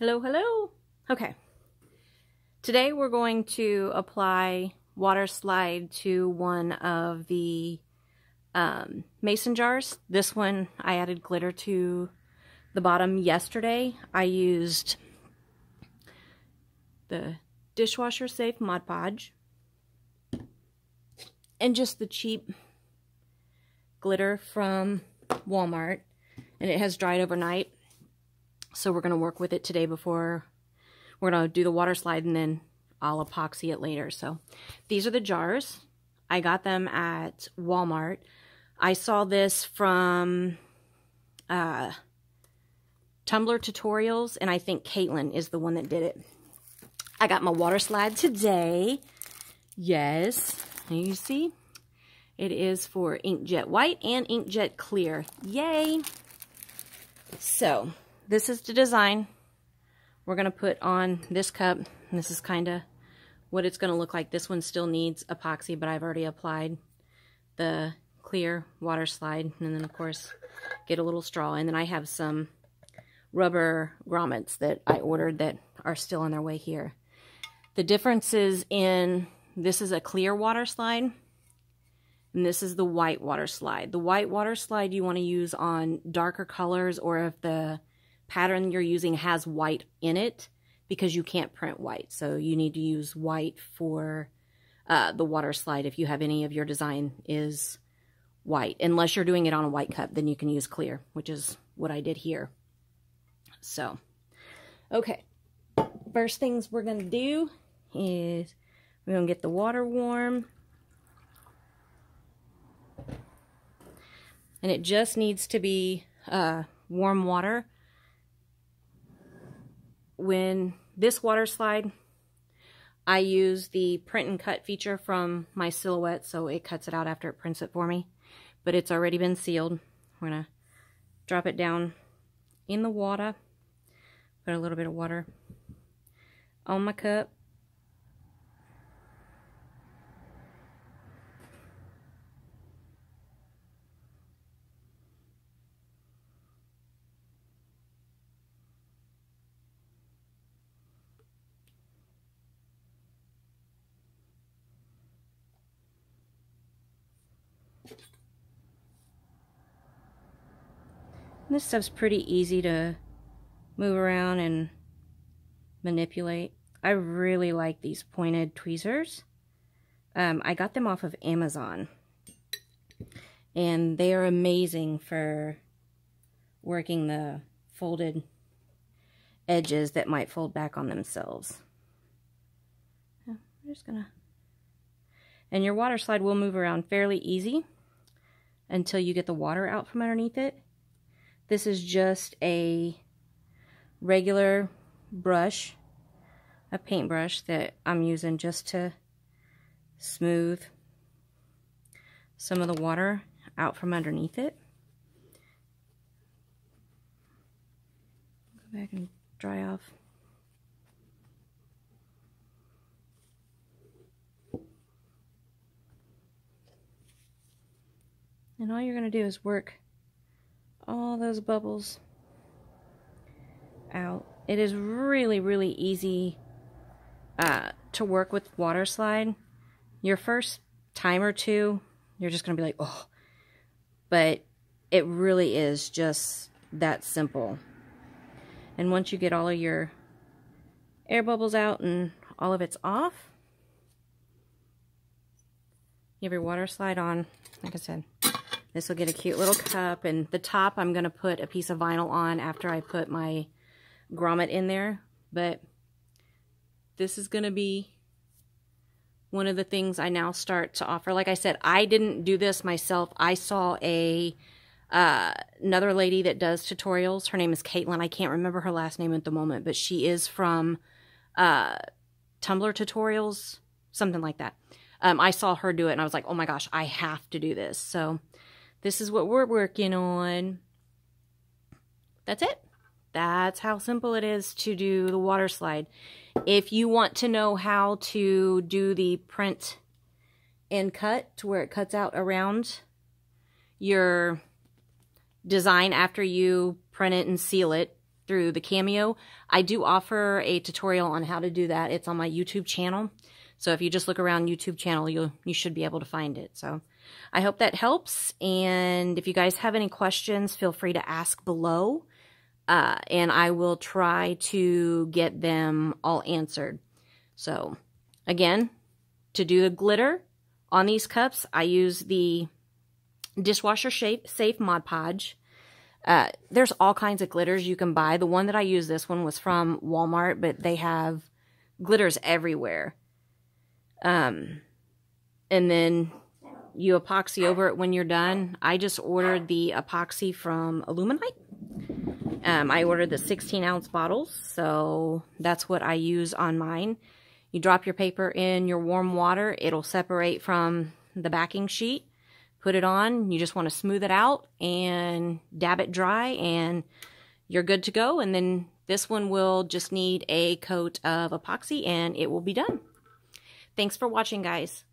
Hello, hello. Okay. Today we're going to apply water slide to one of the um, mason jars. This one I added glitter to the bottom yesterday. I used the dishwasher safe Mod Podge and just the cheap glitter from Walmart and it has dried overnight so we're going to work with it today before we're going to do the water slide and then I'll epoxy it later. So these are the jars. I got them at Walmart. I saw this from uh, Tumbler tutorials and I think Caitlin is the one that did it. I got my water slide today. Yes, you see? It is for inkjet white and inkjet clear. Yay! So, this is the design we're going to put on this cup. This is kind of what it's going to look like. This one still needs epoxy, but I've already applied the clear water slide. And then, of course, get a little straw. And then I have some rubber grommets that I ordered that are still on their way here. The differences in this is a clear water slide and this is the white water slide. The white water slide you want to use on darker colors or if the pattern you're using has white in it because you can't print white. So you need to use white for uh, the water slide if you have any of your design is white. Unless you're doing it on a white cup, then you can use clear, which is what I did here. So, okay. First things we're going to do is we're going to get the water warm. And it just needs to be uh, warm water when this water slide, I use the print and cut feature from my silhouette, so it cuts it out after it prints it for me. But it's already been sealed. We're going to drop it down in the water. Put a little bit of water on my cup. This stuff's pretty easy to move around and manipulate. I really like these pointed tweezers. Um, I got them off of Amazon. And they are amazing for working the folded edges that might fold back on themselves. I'm just gonna... And your water slide will move around fairly easy until you get the water out from underneath it. This is just a regular brush, a paintbrush that I'm using just to smooth some of the water out from underneath it. Go back and dry off. And all you're going to do is work all those bubbles out. It is really, really easy uh, to work with water slide. Your first time or two, you're just going to be like, oh. But it really is just that simple. And once you get all of your air bubbles out and all of it's off, you have your water slide on, like I said, this will get a cute little cup. And the top I'm going to put a piece of vinyl on after I put my grommet in there. But this is going to be one of the things I now start to offer. Like I said, I didn't do this myself. I saw a uh, another lady that does tutorials. Her name is Caitlin. I can't remember her last name at the moment, but she is from uh, Tumbler tutorials, something like that. Um, I saw her do it, and I was like, oh my gosh, I have to do this. So this is what we're working on. That's it. That's how simple it is to do the water slide. If you want to know how to do the print and cut to where it cuts out around your design after you print it and seal it, through the Cameo. I do offer a tutorial on how to do that. It's on my YouTube channel. So if you just look around YouTube channel, you you should be able to find it. So I hope that helps. And if you guys have any questions, feel free to ask below. Uh, and I will try to get them all answered. So again, to do the glitter on these cups, I use the dishwasher shape safe Mod Podge. Uh, there's all kinds of glitters you can buy. The one that I use, this one was from Walmart, but they have glitters everywhere. Um, and then you epoxy over it when you're done. I just ordered the epoxy from Illuminite. Um, I ordered the 16 ounce bottles, so that's what I use on mine. You drop your paper in your warm water, it'll separate from the backing sheet. Put it on, you just want to smooth it out and dab it dry and you're good to go. And then this one will just need a coat of epoxy and it will be done. Thanks for watching, guys.